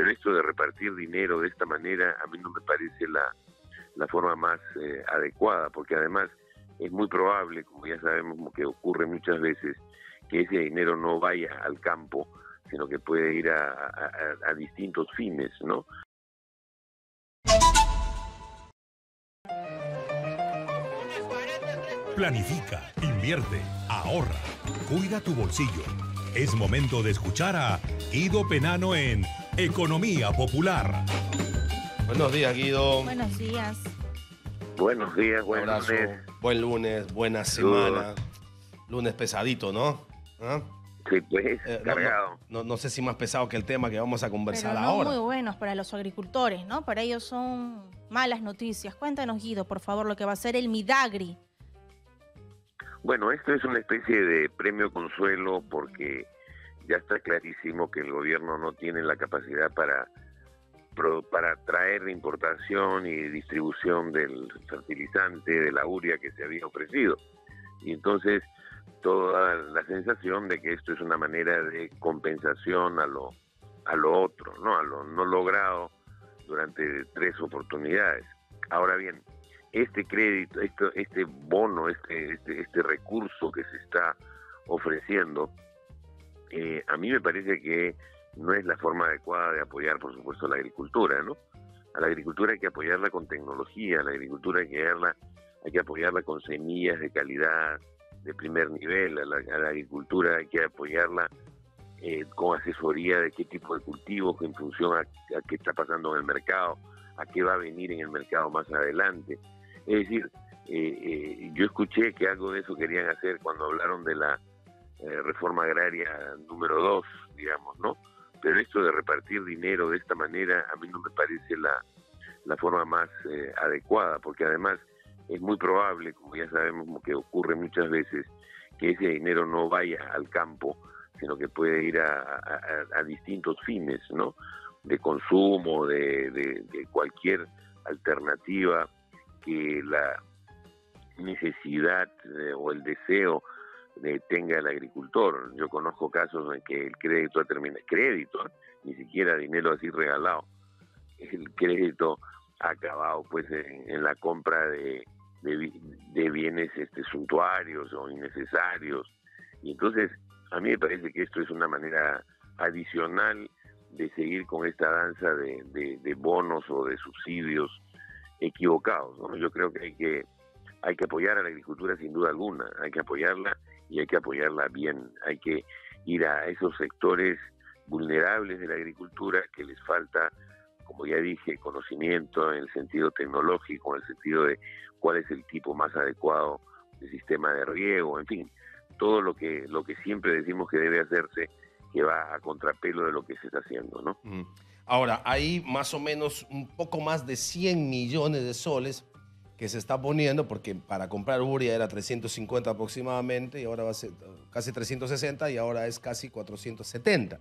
pero esto de repartir dinero de esta manera a mí no me parece la, la forma más eh, adecuada, porque además es muy probable, como ya sabemos que ocurre muchas veces, que ese dinero no vaya al campo, sino que puede ir a, a distintos fines, ¿no? Planifica, invierte, ahorra, cuida tu bolsillo. Es momento de escuchar a Guido Penano en Economía Popular. Buenos días, Guido. Buenos días. Buenos días, buen Abrazo. lunes. Buen lunes, buena semana. Lunes pesadito, ¿no? ¿Ah? Sí, pues, Eh, no, cargado. no, no sé si más pesado que el tema que vamos a conversar Pero no ahora. muy buenos para los agricultores, ¿no? Para ellos son malas noticias. Cuéntanos, Guido, por favor, lo que va a ser el Midagri. Bueno, esto es una especie de premio consuelo porque ya está clarísimo que el gobierno no tiene la capacidad para para traer importación y distribución del fertilizante, de la urea que se había ofrecido. Y entonces toda la sensación de que esto es una manera de compensación a lo a lo otro, no a lo no logrado durante tres oportunidades. Ahora bien, este crédito, esto, este bono, este, este, este recurso que se está ofreciendo, eh, a mí me parece que no es la forma adecuada de apoyar, por supuesto, la agricultura, ¿no? A la agricultura hay que apoyarla con tecnología, a la agricultura hay que, apoyarla, hay que apoyarla con semillas de calidad de primer nivel, a la, agricultura hay que apoyarla eh, con asesoría de qué tipo de cultivos en función a, a qué está pasando en el mercado, a qué va a venir en el mercado más adelante. Es decir, eh, eh, yo escuché que algo de eso querían hacer cuando hablaron de la eh, reforma agraria número dos, digamos, ¿no? Pero esto de repartir dinero de esta manera a mí no me parece la, la forma más eh, adecuada, porque además es muy probable, como ya sabemos que ocurre muchas veces, que ese dinero no vaya al campo, sino que puede ir a, distintos fines, ¿no? De consumo, de, de- cualquier alternativa que la necesidad eh, o el deseo de tenga el agricultor. Yo conozco casos en que el crédito ha terminado, crédito, ¿eh? ni siquiera dinero así regalado, el crédito ha acabado pues en, la compra de, de, bi- de bienes este, suntuarios o innecesarios. Y entonces a mí me parece que esto es una manera adicional de seguir con esta danza de, de- bonos o de subsidios equivocados. Yo creo que hay que hay que apoyar a la agricultura sin duda alguna, hay que apoyarla y hay que apoyarla bien, hay que ir a esos sectores vulnerables de la agricultura que les falta, como ya dije, conocimiento en el sentido tecnológico, en el sentido de cuál es el tipo más adecuado de sistema de riego, en fin, todo lo que lo que siempre decimos que debe hacerse que va a contrapelo de lo que se está haciendo, ¿no? Mm. Ahora, hay más o menos un poco más de 100 millones de soles que se está poniendo, porque para comprar urea era 350 aproximadamente, y ahora va a ser uh, casi 360, y ahora es casi 470.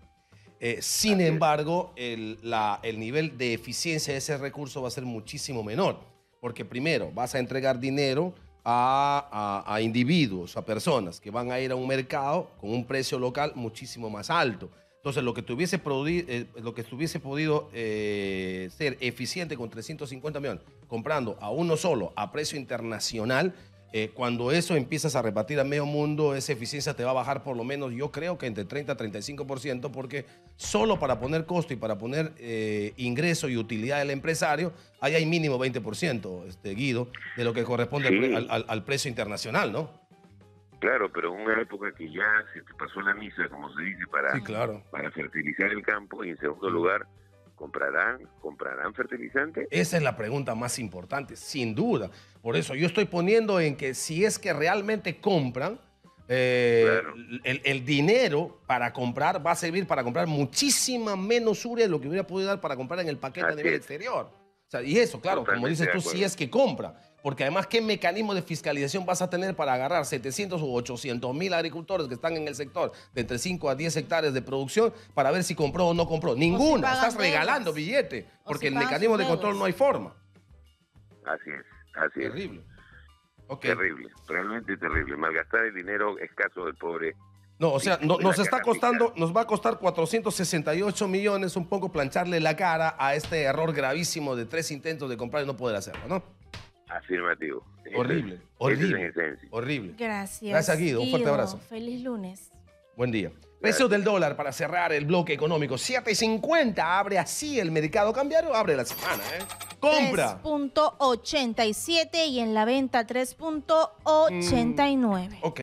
Eh, sin embargo, el, la- el nivel de eficiencia de ese recurso va a ser muchísimo menor, porque primero vas a entregar dinero a, a- a individuos, a personas que van a ir a un mercado con un precio local muchísimo más alto. Entonces, lo que tuviese, eh, lo que estuviese podido eh, ser eficiente con 350 millones, comprando a uno solo a precio internacional, eh, cuando eso empiezas a repartir a medio mundo, esa eficiencia te va a bajar por lo menos, yo creo que entre 30 a 35%, porque solo para poner costo y para poner eh, ingreso y utilidad del empresario, ahí hay mínimo 20%, este, Guido, de lo que corresponde al Sí. pre- al, al- al precio internacional, ¿no? Claro, pero en una época que ya se te pasó la misa, como se dice, para, Sí, claro. para fertilizar el campo y en segundo lugar, ¿comprarán, comprarán fertilizante? Esa es la pregunta más importante, sin duda. Por eso yo estoy poniendo en que si es que realmente compran, eh, Claro. el, el dinero para comprar va a servir para comprar muchísima menos urea de lo que hubiera podido dar para comprar en el paquete a Así nivel es. exterior. O sea, y eso, claro, como dices tú, si es que compra. Porque además, ¿qué mecanismo de fiscalización vas a tener para agarrar 700 o 800 mil agricultores que están en el sector de entre 5 a 10 hectáreas de producción para ver si compró o no compró? Ninguna. pagan Estás regalando deudas. billete. O Porque si el mecanismo de control deudas. no hay forma. Así es, así es. Terrible. Terrible, realmente terrible. Malgastar el dinero escaso del pobre No, o sea, no- nos está costando, nos va a costar 468 millones un poco plancharle la cara a este error gravísimo de tres intentos de comprar y no poder hacerlo, ¿no? Afirmativo. Horrible, es horrible, horrible. Gracias. Gracias, Guido. Un fuerte abrazo. Feliz lunes. Buen día. Precio del dólar para cerrar el bloque económico. 7.50. Abre así el mercado cambiario. Abre la semana, ¿eh? Compra. 3.87 y en la venta 3.89. Ok.